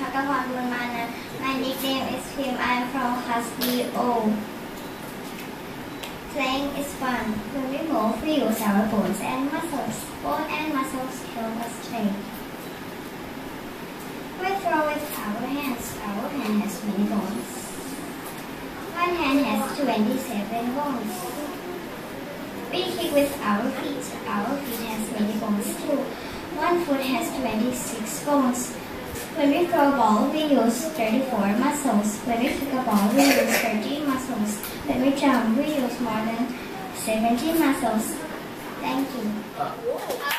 My nickname is Pim. I am from class BO. Playing is fun. We move, we use our bones and muscles. Bone and muscles help us train. We throw with our hands. Our hand has many bones. One hand has 27 bones. We kick with our feet. Our feet has many bones too. One foot has 26 bones. When we throw a ball, we use 34 muscles. When we kick a ball, we use 30 muscles. We jump, we use more than 70 muscles. Thank you. Uh,